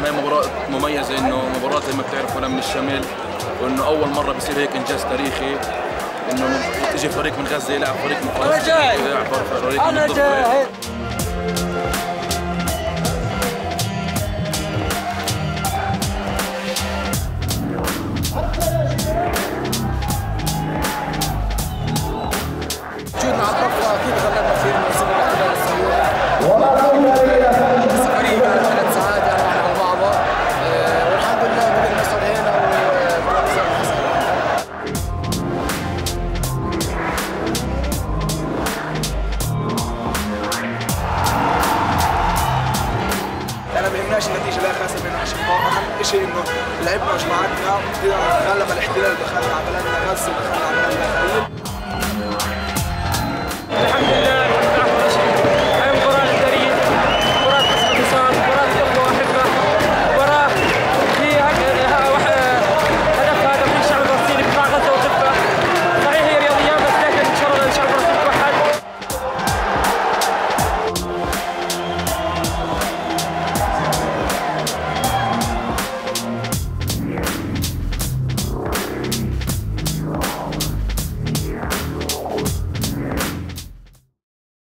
مباراة مميزة إنه مباراة زي ما بتعرفوا أنا من الشمال وإنه أول مرة بصير هيك إنجاز تاريخي إنه تيجي فريق من غزة يلعب فريق من أنا جاي. يلعب فريق من أنا وجودنا على يهمناش النتيجة لا خاسر بين اشقاء أهم شيء إنه لعبنا وجماعتنا قدرنا نتغلب على الاحتلال دخلنا على بلدنا غزة دخلنا على بلدنا